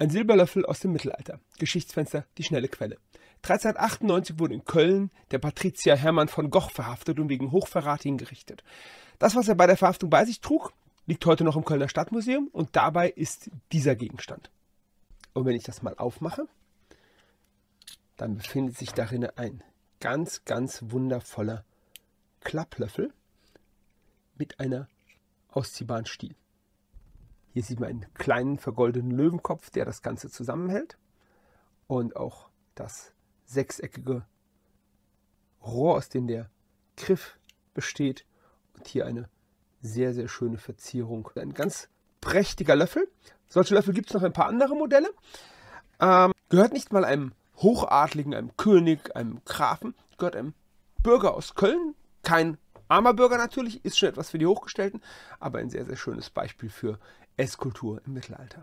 Ein Silberlöffel aus dem Mittelalter. Geschichtsfenster Die schnelle Quelle. 1398 wurde in Köln der Patrizier Hermann von Goch verhaftet und wegen Hochverrat hingerichtet. Das, was er bei der Verhaftung bei sich trug, liegt heute noch im Kölner Stadtmuseum und dabei ist dieser Gegenstand. Und wenn ich das mal aufmache, dann befindet sich darin ein ganz, ganz wundervoller Klapplöffel mit einer ausziehbaren Stiel. Hier sieht man einen kleinen vergoldeten Löwenkopf, der das Ganze zusammenhält. Und auch das sechseckige Rohr, aus dem der Griff besteht. Und hier eine sehr, sehr schöne Verzierung. Ein ganz prächtiger Löffel. Solche Löffel gibt es noch ein paar andere Modelle. Ähm, gehört nicht mal einem Hochadligen, einem König, einem Grafen. Gehört einem Bürger aus Köln. Kein armer Bürger natürlich, ist schon etwas für die Hochgestellten, aber ein sehr, sehr schönes Beispiel für Esskultur im Mittelalter.